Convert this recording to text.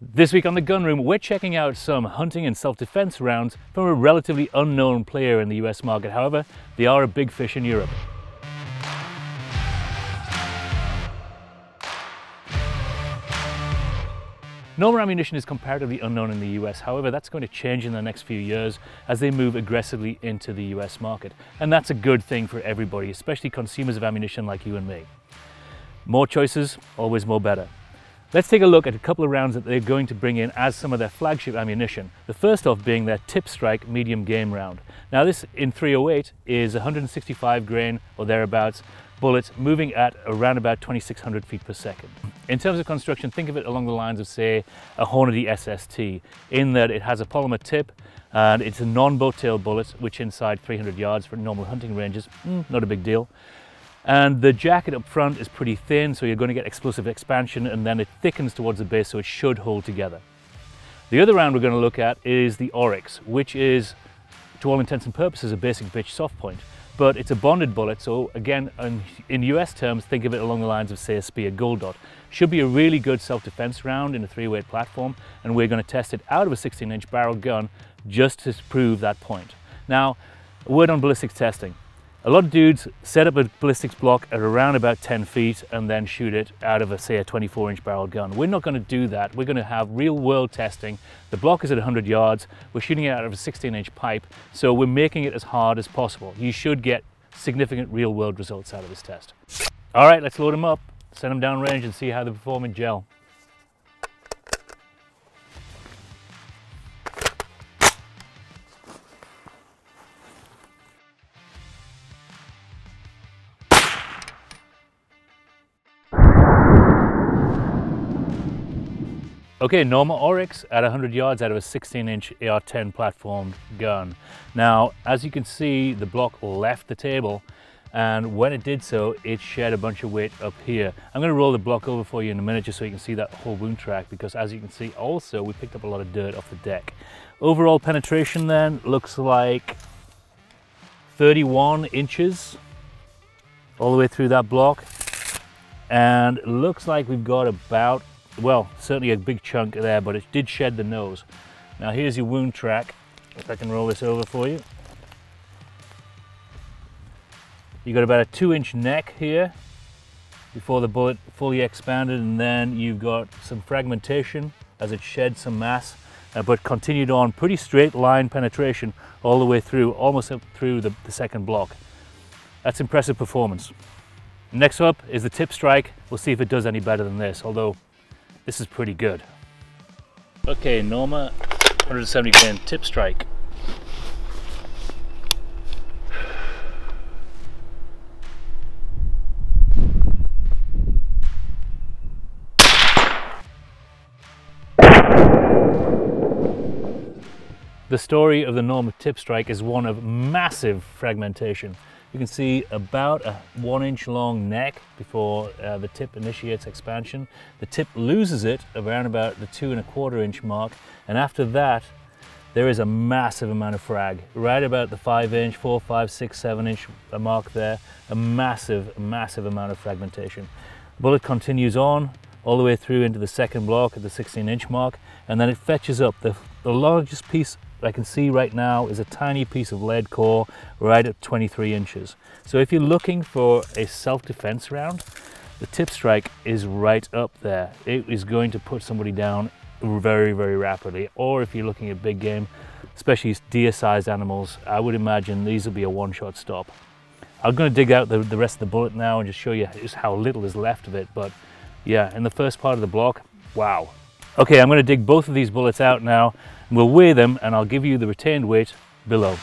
This week on the Gun Room, we're checking out some hunting and self-defense rounds from a relatively unknown player in the US market. However, they are a big fish in Europe. Norma ammunition is comparatively unknown in the US, however that's going to change in the next few years as they move aggressively into the US market. And that's a good thing for everybody, especially consumers of ammunition like you and me. More choices, always more better. Let's take a look at a couple of rounds that they're going to bring in as some of their flagship ammunition. The first off being their TipStrike medium game round. Now this in 308 is 165 grain or thereabouts bullets moving at around about 2600 feet per second. In terms of construction, think of it along the lines of say a Hornady SST in that it has a polymer tip and it's a non-boat tail bullet which inside 300 yards for normal hunting ranges, mm, not a big deal. And the jacket up front is pretty thin, so you're going to get explosive expansion and then it thickens towards the base, so it should hold together. The other round we're going to look at is the Oryx, which is, to all intents and purposes, a basic bitch soft point. But it's a bonded bullet, so again, in US terms, think of it along the lines of, say, a Speer Gold Dot. Should be a really good self-defense round in a 308 platform, and we're going to test it out of a 16-inch barrel gun just to prove that point. Now, a word on ballistics testing. A lot of dudes set up a ballistics block at around about 10 feet and then shoot it out of a, say, a 24 inch barrel gun. We're not gonna do that. We're gonna have real world testing. The block is at 100 yards. We're shooting it out of a 16 inch pipe. So we're making it as hard as possible. You should get significant real world results out of this test. All right, let's load them up, send them down range and see how they perform in gel. Okay, Norma Oryx at 100 yards out of a 16 inch AR-10 platform gun. Now, as you can see, the block left the table and when it did so, it shed a bunch of weight up here. I'm gonna roll the block over for you in a minute just so you can see that whole wound track because as you can see also, we picked up a lot of dirt off the deck. Overall penetration then looks like 31 inches all the way through that block. And looks like we've got about well, certainly a big chunk there, but it did shed the nose. Now here's your wound track, if I can roll this over for you. You've got about a two inch neck here before the bullet fully expanded and then you've got some fragmentation as it shed some mass uh, but continued on pretty straight line penetration all the way through, almost up through the, the second block. That's impressive performance. Next up is the TipStrike. We'll see if it does any better than this, although this is pretty good. Okay, Norma 170 grain TipStrike. The story of the Norma TipStrike is one of massive fragmentation. You can see about a one inch long neck before uh, the tip initiates expansion. The tip loses it around about the two and a quarter inch mark. And after that, there is a massive amount of frag, right about the five inch, four, five, six, seven inch mark there, a massive, massive amount of fragmentation. The bullet continues on all the way through into the second block at the 16 inch mark, and then it fetches up. The, the largest piece I can see right now is a tiny piece of lead core right at 23 inches. So if you're looking for a self-defense round, the TipStrike is right up there. It is going to put somebody down very, very rapidly. Or if you're looking at big game, especially deer-sized animals, I would imagine these will be a one-shot stop. I'm going to dig out the, the rest of the bullet now and just show you just how little is left of it. But yeah, in the first part of the block, wow. Okay, I'm going to dig both of these bullets out now We'll weigh them and I'll give you the retained weight below.